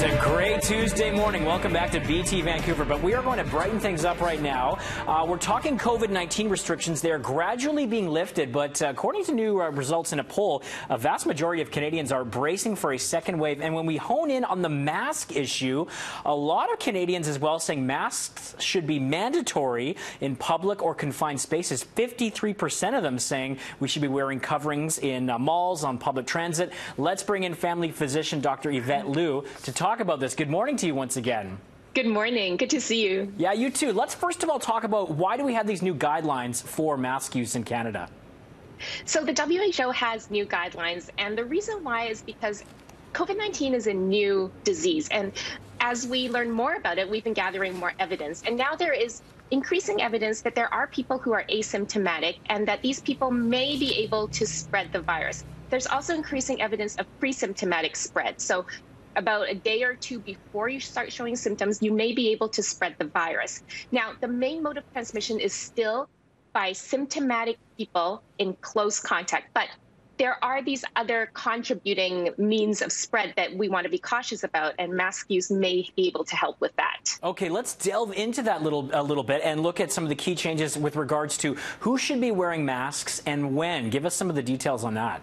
A great Tuesday morning. Welcome back to BT Vancouver. But we are going to brighten things up right now. Uh, we're talking COVID 19 restrictions. They are gradually being lifted, but uh, according to new uh, results in a poll, a vast majority of Canadians are bracing for a second wave. And when we hone in on the mask issue, a lot of Canadians as well saying masks should be mandatory in public or confined spaces. 53% of them saying we should be wearing coverings in uh, malls, on public transit. Let's bring in family physician Dr. Yvette Lu to talk about this. Good morning to you once again. Good morning. Good to see you. Yeah, you too. Let's first of all talk about why do we have these new guidelines for mask use in Canada? So the WHO has new guidelines, and the reason why is because COVID 19 is a new disease. And as we learn more about it, we've been gathering more evidence. And now there is increasing evidence that there are people who are asymptomatic and that these people may be able to spread the virus. There's also increasing evidence of pre-symptomatic spread. So about a day or two before you start showing symptoms, you may be able to spread the virus. Now, the main mode of transmission is still by symptomatic people in close contact, but there are these other contributing means of spread that we want to be cautious about, and mask use may be able to help with that. Okay, let's delve into that little a little bit and look at some of the key changes with regards to who should be wearing masks and when. Give us some of the details on that.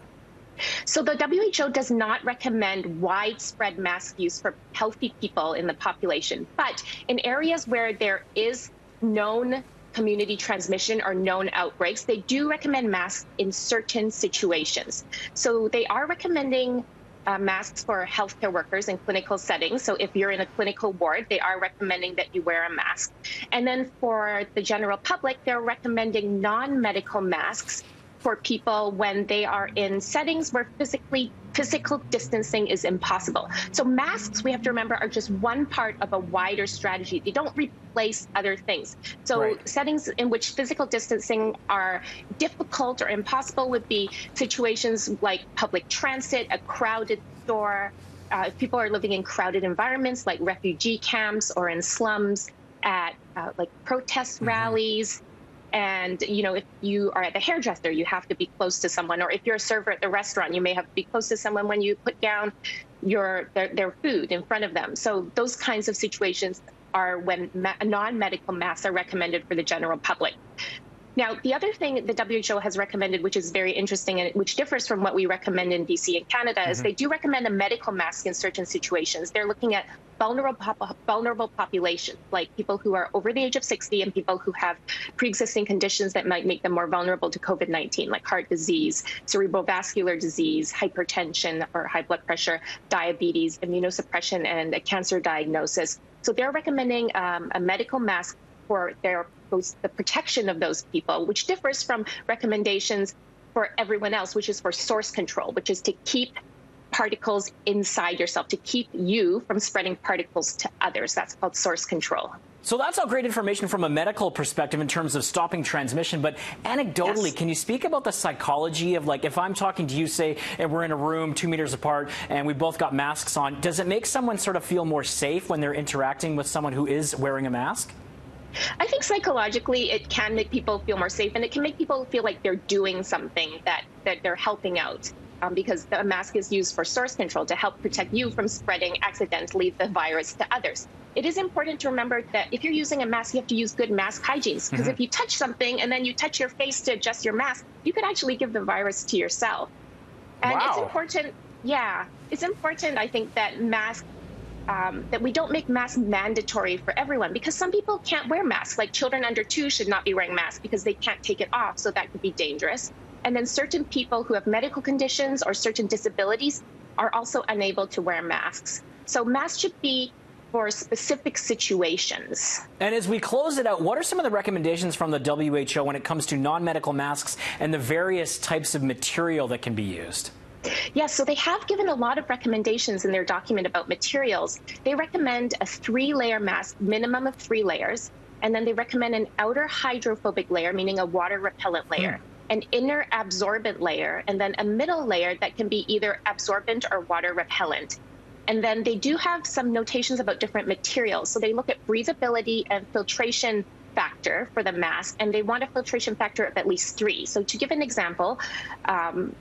So the WHO does not recommend widespread mask use for healthy people in the population, but in areas where there is known community transmission or known outbreaks, they do recommend masks in certain situations. So they are recommending uh, masks for healthcare workers in clinical settings. So if you're in a clinical ward, they are recommending that you wear a mask. And then for the general public, they're recommending non-medical masks for people when they are in settings where physically physical distancing is impossible. So masks, we have to remember, are just one part of a wider strategy. They don't replace other things. So right. settings in which physical distancing are difficult or impossible would be situations like public transit, a crowded store, uh, if people are living in crowded environments like refugee camps or in slums, at uh, like protest mm-hmm. rallies, and you know, if you are at the hairdresser, you have to be close to someone, or if you're a server at the restaurant, you may have to be close to someone when you put down your their, their food in front of them. So those kinds of situations are when non-medical masks are recommended for the general public. Now, the other thing the WHO has recommended, which is very interesting and which differs from what we recommend in BC and Canada, mm-hmm. is they do recommend a medical mask in certain situations. They're looking at vulnerable pop- vulnerable populations, like people who are over the age of 60 and people who have pre-existing conditions that might make them more vulnerable to COVID-19, like heart disease, cerebrovascular disease, hypertension or high blood pressure, diabetes, immunosuppression, and a cancer diagnosis. So they're recommending um, a medical mask for their the protection of those people, which differs from recommendations for everyone else, which is for source control, which is to keep particles inside yourself, to keep you from spreading particles to others. That's called source control. So that's all great information from a medical perspective in terms of stopping transmission. But anecdotally, yes. can you speak about the psychology of like if I'm talking to you, say, and we're in a room two meters apart and we both got masks on, does it make someone sort of feel more safe when they're interacting with someone who is wearing a mask? I think psychologically it can make people feel more safe and it can make people feel like they're doing something that, that they're helping out. Um, because the mask is used for source control to help protect you from spreading accidentally the virus to others. It is important to remember that if you're using a mask, you have to use good mask hygiene. Because mm-hmm. if you touch something and then you touch your face to adjust your mask, you could actually give the virus to yourself. And wow. it's important, yeah, it's important, I think, that masks um, that we don't make masks mandatory for everyone because some people can't wear masks. Like children under two should not be wearing masks because they can't take it off, so that could be dangerous. And then certain people who have medical conditions or certain disabilities are also unable to wear masks. So masks should be for specific situations. And as we close it out, what are some of the recommendations from the WHO when it comes to non medical masks and the various types of material that can be used? Yes, so they have given a lot of recommendations in their document about materials. They recommend a three layer mask, minimum of three layers, and then they recommend an outer hydrophobic layer, meaning a water repellent layer. Mm. An inner absorbent layer, and then a middle layer that can be either absorbent or water repellent. And then they do have some notations about different materials. So they look at breathability and filtration factor for the mask, and they want a filtration factor of at least three. So to give an example, um,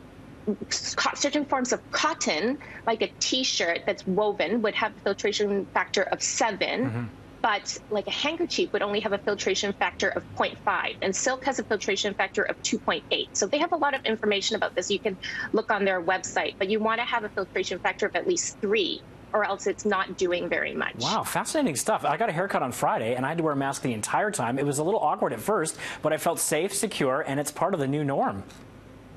certain forms of cotton, like a t-shirt that's woven, would have a filtration factor of 7 mm-hmm. But like a handkerchief would only have a filtration factor of 0.5, and silk has a filtration factor of 2.8. So they have a lot of information about this. You can look on their website, but you want to have a filtration factor of at least three or else it's not doing very much. Wow, fascinating stuff. I got a haircut on Friday and I had to wear a mask the entire time. It was a little awkward at first, but I felt safe, secure, and it's part of the new norm.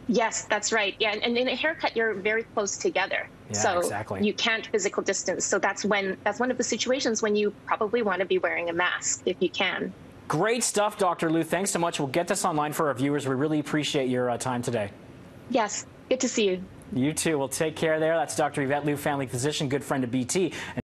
Yes, that's right. Yeah, and in a haircut, you're very close together, yeah, so exactly. you can't physical distance. So that's when that's one of the situations when you probably want to be wearing a mask if you can. Great stuff, Dr. Lu. Thanks so much. We'll get this online for our viewers. We really appreciate your uh, time today. Yes, good to see you. You too. Well, take care there. That's Dr. Yvette Lu, family physician, good friend of BT.